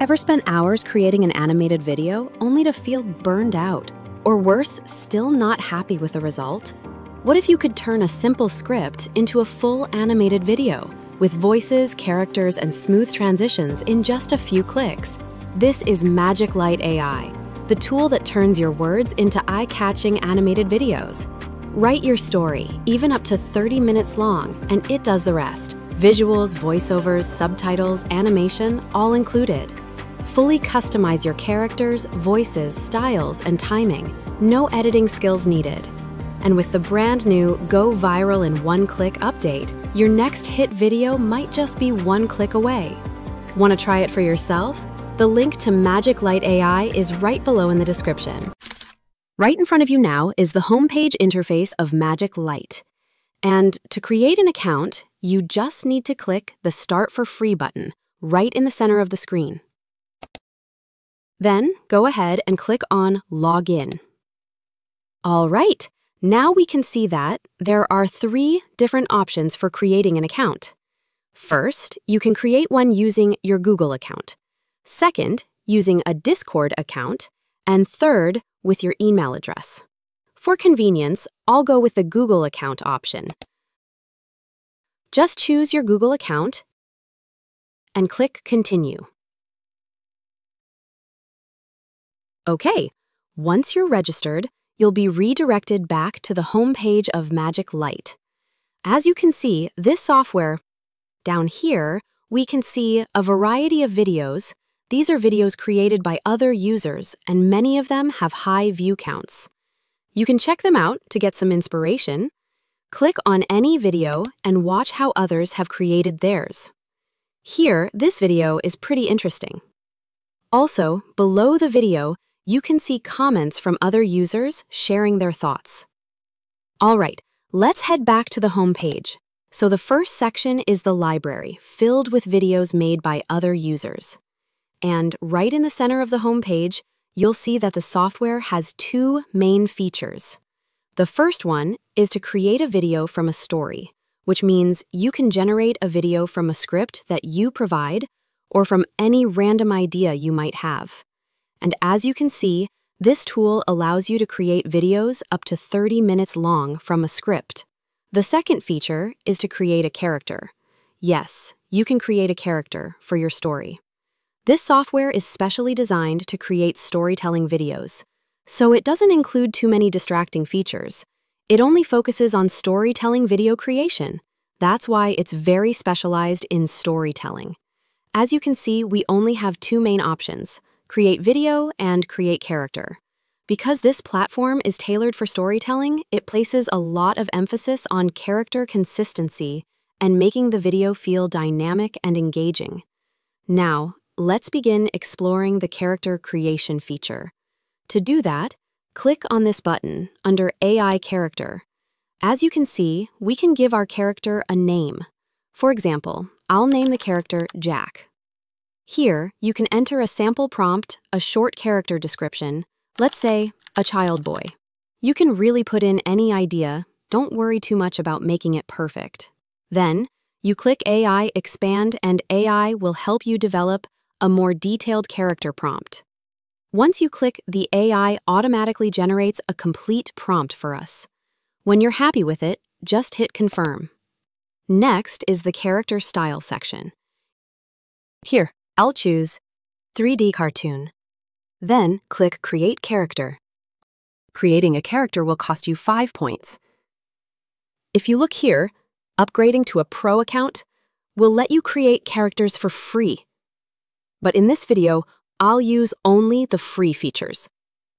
Ever spent hours creating an animated video only to feel burned out? Or worse, still not happy with the result? What if you could turn a simple script into a full animated video with voices, characters, and smooth transitions in just a few clicks? This is Magic Light AI, the tool that turns your words into eye catching animated videos. Write your story, even up to 30 minutes long, and it does the rest. Visuals, voiceovers, subtitles, animation, all included. Fully customize your characters, voices, styles, and timing. No editing skills needed. And with the brand new Go Viral in One Click update, your next hit video might just be one click away. Want to try it for yourself? The link to Magic Light AI is right below in the description. Right in front of you now is the homepage interface of Magic Light. And to create an account, you just need to click the Start for Free button right in the center of the screen. Then go ahead and click on Login. All right, now we can see that there are three different options for creating an account. First, you can create one using your Google account. Second, using a Discord account. And third, with your email address. For convenience, I'll go with the Google account option. Just choose your Google account and click Continue. Okay, once you're registered, you'll be redirected back to the home page of Magic Light. As you can see, this software, down here, we can see a variety of videos. These are videos created by other users, and many of them have high view counts. You can check them out to get some inspiration. Click on any video and watch how others have created theirs. Here, this video is pretty interesting. Also, below the video, you can see comments from other users sharing their thoughts. All right, let's head back to the home page. So the first section is the library, filled with videos made by other users. And right in the center of the home page, you'll see that the software has two main features. The first one is to create a video from a story, which means you can generate a video from a script that you provide or from any random idea you might have. And as you can see, this tool allows you to create videos up to 30 minutes long from a script. The second feature is to create a character. Yes, you can create a character for your story. This software is specially designed to create storytelling videos, so it doesn't include too many distracting features. It only focuses on storytelling video creation. That's why it's very specialized in storytelling. As you can see, we only have two main options, create video, and create character. Because this platform is tailored for storytelling, it places a lot of emphasis on character consistency and making the video feel dynamic and engaging. Now, let's begin exploring the character creation feature. To do that, click on this button under AI Character. As you can see, we can give our character a name. For example, I'll name the character Jack. Here, you can enter a sample prompt, a short character description, let's say, a child boy. You can really put in any idea, don't worry too much about making it perfect. Then, you click AI Expand and AI will help you develop a more detailed character prompt. Once you click, the AI automatically generates a complete prompt for us. When you're happy with it, just hit Confirm. Next is the Character Style section. Here, I'll choose 3D cartoon. Then click Create Character. Creating a character will cost you 5 points. If you look here, upgrading to a pro account will let you create characters for free. But in this video, I'll use only the free features.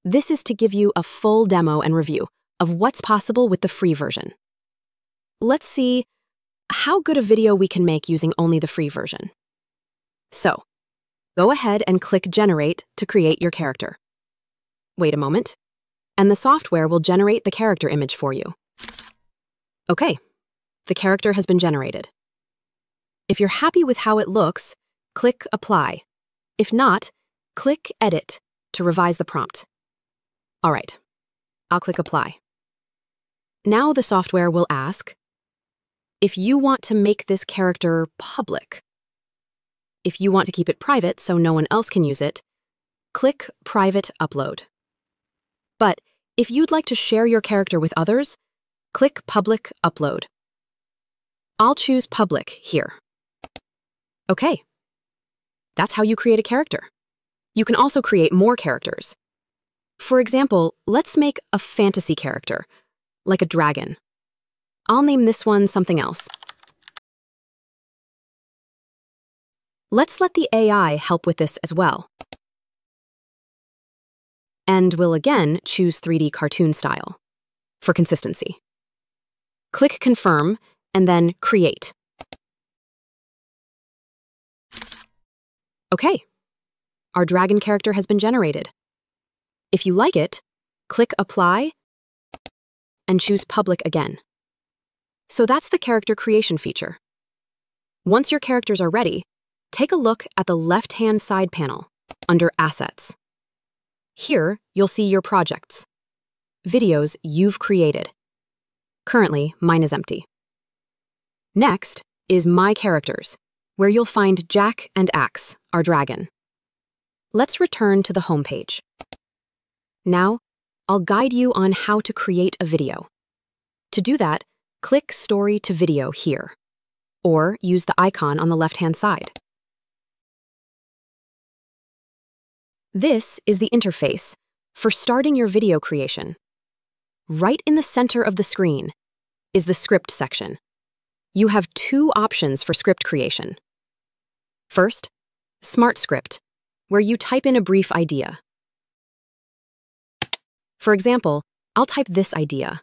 This is to give you a full demo and review of what's possible with the free version. Let's see how good a video we can make using only the free version. So, Go ahead and click Generate to create your character. Wait a moment, and the software will generate the character image for you. Okay, the character has been generated. If you're happy with how it looks, click Apply. If not, click Edit to revise the prompt. All right, I'll click Apply. Now the software will ask, if you want to make this character public, If you want to keep it private so no one else can use it, click Private Upload. But if you'd like to share your character with others, click Public Upload. I'll choose Public here. Okay. That's how you create a character. You can also create more characters. For example, let's make a fantasy character, like a dragon. I'll name this one something else. Let's let the AI help with this as well. And we'll again choose 3D cartoon style for consistency. Click Confirm and then Create. Okay, our dragon character has been generated. If you like it, click Apply and choose Public again. So that's the character creation feature. Once your characters are ready, take a look at the left-hand side panel under Assets. Here, you'll see your projects, videos you've created. Currently, mine is empty. Next is My Characters, where you'll find Jack and Axe, our dragon. Let's return to the homepage. Now, I'll guide you on how to create a video. To do that, click Story to Video here, or use the icon on the left-hand side. This is the interface for starting your video creation. Right in the center of the screen is the script section. You have two options for script creation. First, Smart Script, where you type in a brief idea. For example, I'll type this idea.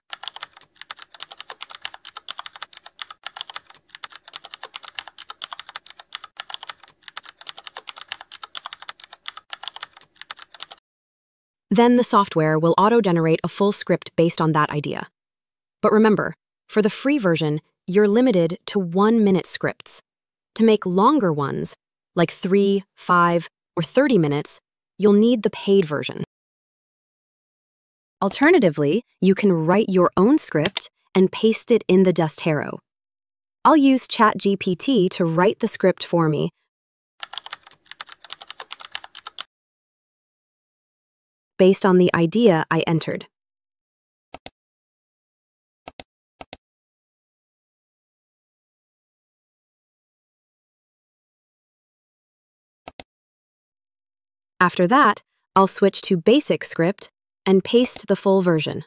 Then the software will auto-generate a full script based on that idea. But remember, for the free version, you're limited to one-minute scripts. To make longer ones, like 3, 5, or 30 minutes, you'll need the paid version. Alternatively, you can write your own script and paste it in the Dust Destero. I'll use ChatGPT to write the script for me based on the idea I entered. After that, I'll switch to Basic Script and paste the full version.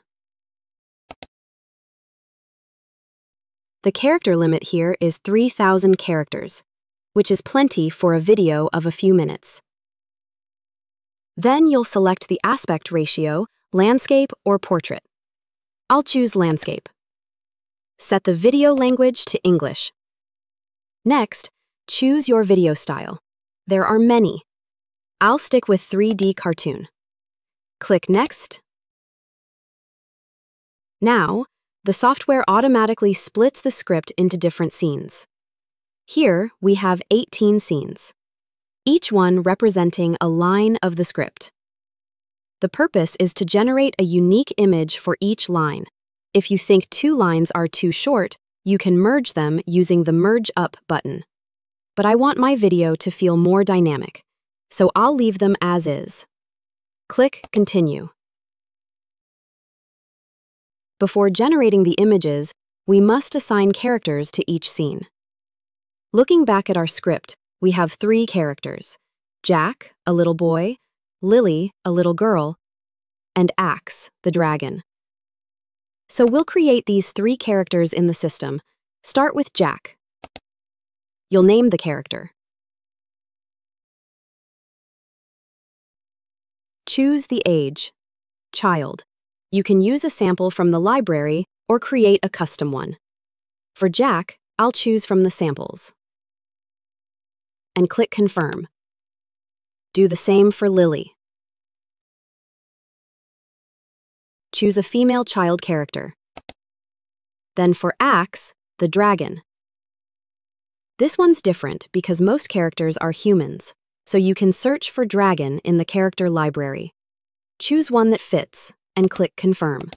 The character limit here is 3,000 characters, which is plenty for a video of a few minutes. Then you'll select the aspect ratio, landscape or portrait. I'll choose landscape. Set the video language to English. Next, choose your video style. There are many. I'll stick with 3D cartoon. Click Next. Now, the software automatically splits the script into different scenes. Here, we have 18 scenes each one representing a line of the script. The purpose is to generate a unique image for each line. If you think two lines are too short, you can merge them using the Merge Up button. But I want my video to feel more dynamic, so I'll leave them as is. Click Continue. Before generating the images, we must assign characters to each scene. Looking back at our script, we have three characters Jack, a little boy, Lily, a little girl, and Axe, the dragon. So we'll create these three characters in the system. Start with Jack. You'll name the character. Choose the age, child. You can use a sample from the library or create a custom one. For Jack, I'll choose from the samples and click Confirm. Do the same for Lily. Choose a female child character. Then for Axe, the dragon. This one's different because most characters are humans, so you can search for dragon in the character library. Choose one that fits and click Confirm.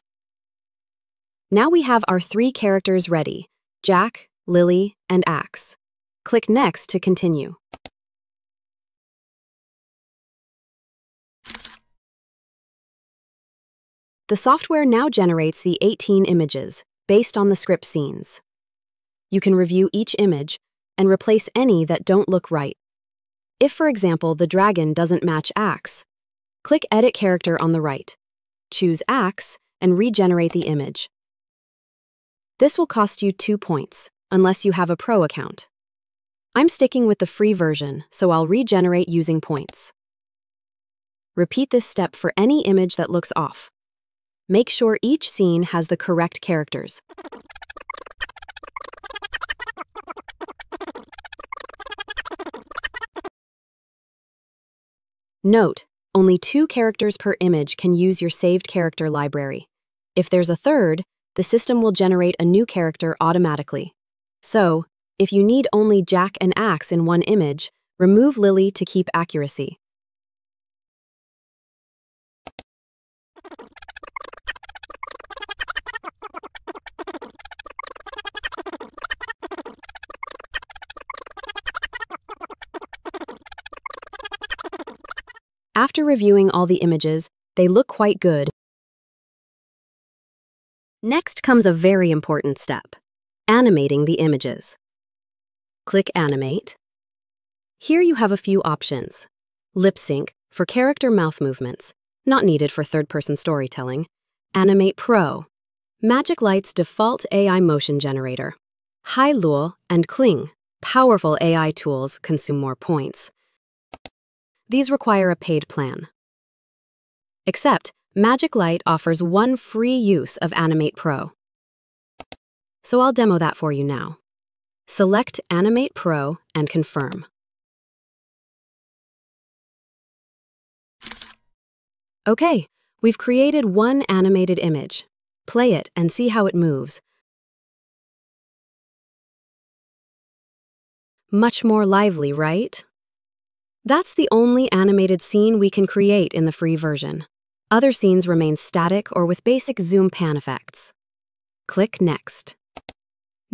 Now we have our three characters ready, Jack, Lily, and Axe. Click Next to continue. The software now generates the 18 images based on the script scenes. You can review each image and replace any that don't look right. If, for example, the dragon doesn't match Axe, click Edit Character on the right, choose Axe, and regenerate the image. This will cost you two points, unless you have a Pro account. I'm sticking with the free version, so I'll regenerate using points. Repeat this step for any image that looks off. Make sure each scene has the correct characters. Note, only two characters per image can use your saved character library. If there's a third, the system will generate a new character automatically. So, if you need only Jack and Axe in one image, remove Lily to keep accuracy. After reviewing all the images, they look quite good. Next comes a very important step, animating the images. Click Animate. Here you have a few options. Lip Sync for character mouth movements, not needed for third-person storytelling. Animate Pro, Magic Light's default AI motion generator. Hai and Kling, powerful AI tools consume more points. These require a paid plan. Except, Magic Light offers one free use of Animate Pro. So I'll demo that for you now. Select Animate Pro and confirm. Okay, we've created one animated image. Play it and see how it moves. Much more lively, right? That's the only animated scene we can create in the free version. Other scenes remain static or with basic zoom pan effects. Click Next.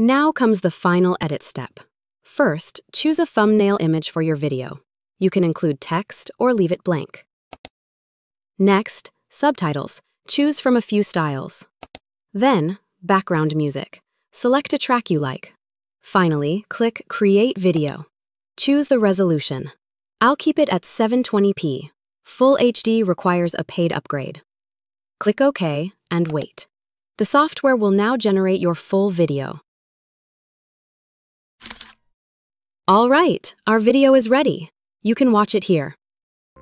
Now comes the final edit step. First, choose a thumbnail image for your video. You can include text or leave it blank. Next, subtitles. Choose from a few styles. Then, background music. Select a track you like. Finally, click Create Video. Choose the resolution. I'll keep it at 720p. Full HD requires a paid upgrade. Click OK and wait. The software will now generate your full video. All right, our video is ready. You can watch it here.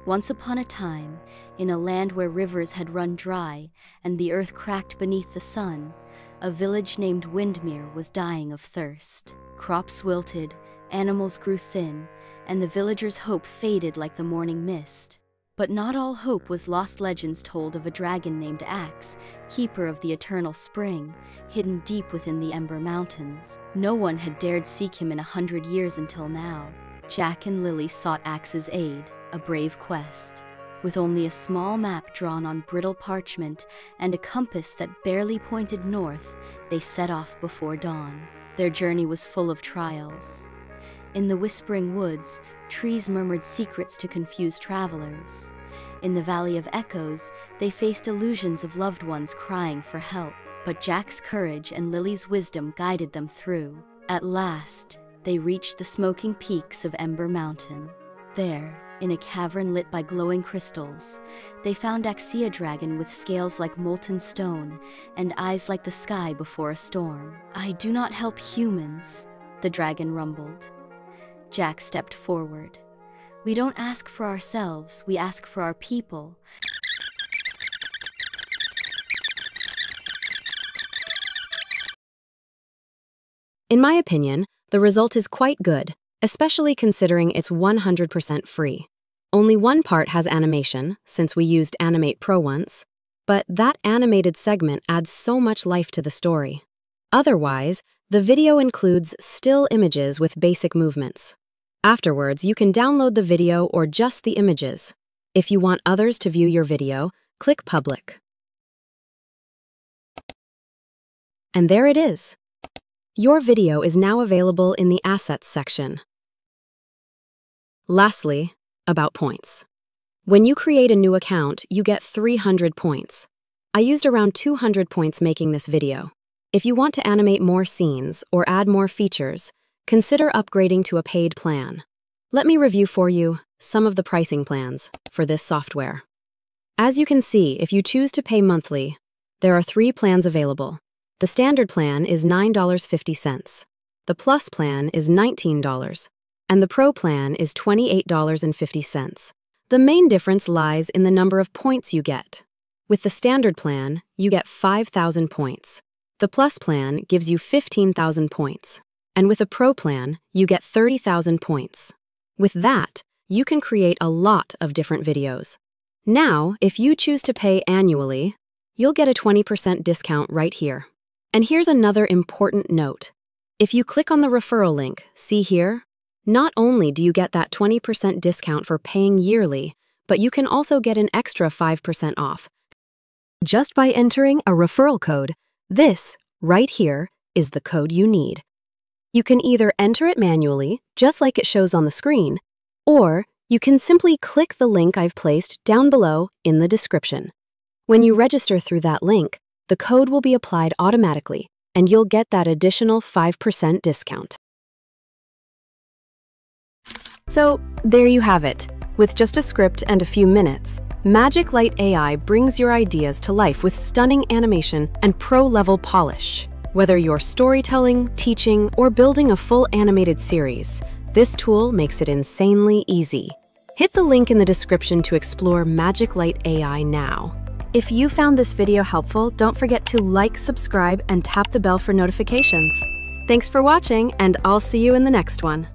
Once upon a time, in a land where rivers had run dry and the earth cracked beneath the sun, a village named Windmere was dying of thirst. Crops wilted, animals grew thin, and the villagers' hope faded like the morning mist. But not all hope was lost legends told of a dragon named Axe, keeper of the eternal spring, hidden deep within the Ember Mountains. No one had dared seek him in a hundred years until now. Jack and Lily sought Axe's aid, a brave quest. With only a small map drawn on brittle parchment and a compass that barely pointed north, they set off before dawn. Their journey was full of trials. In the whispering woods, trees murmured secrets to confuse travelers. In the Valley of Echoes, they faced illusions of loved ones crying for help. But Jack's courage and Lily's wisdom guided them through. At last, they reached the smoking peaks of Ember Mountain. There, in a cavern lit by glowing crystals, they found Axia Dragon with scales like molten stone and eyes like the sky before a storm. I do not help humans, the dragon rumbled. Jack stepped forward. We don't ask for ourselves, we ask for our people. In my opinion, the result is quite good, especially considering it's 100% free. Only one part has animation, since we used Animate Pro once, but that animated segment adds so much life to the story. Otherwise, the video includes still images with basic movements. Afterwards, you can download the video or just the images. If you want others to view your video, click Public. And there it is. Your video is now available in the Assets section. Lastly, about points. When you create a new account, you get 300 points. I used around 200 points making this video. If you want to animate more scenes or add more features, consider upgrading to a paid plan. Let me review for you some of the pricing plans for this software. As you can see, if you choose to pay monthly, there are three plans available. The standard plan is $9.50. The Plus plan is $19, and the Pro plan is $28.50. The main difference lies in the number of points you get. With the standard plan, you get 5,000 points. The Plus plan gives you 15,000 points. And with a Pro plan, you get 30,000 points. With that, you can create a lot of different videos. Now, if you choose to pay annually, you'll get a 20% discount right here. And here's another important note. If you click on the referral link, see here, not only do you get that 20% discount for paying yearly, but you can also get an extra 5% off. Just by entering a referral code, this, right here, is the code you need. You can either enter it manually, just like it shows on the screen, or you can simply click the link I've placed down below in the description. When you register through that link, the code will be applied automatically, and you'll get that additional 5% discount. So, there you have it. With just a script and a few minutes, Magic Light AI brings your ideas to life with stunning animation and pro-level polish. Whether you're storytelling, teaching, or building a full animated series, this tool makes it insanely easy. Hit the link in the description to explore Magic Light AI now. If you found this video helpful, don't forget to like, subscribe, and tap the bell for notifications. Thanks for watching, and I'll see you in the next one.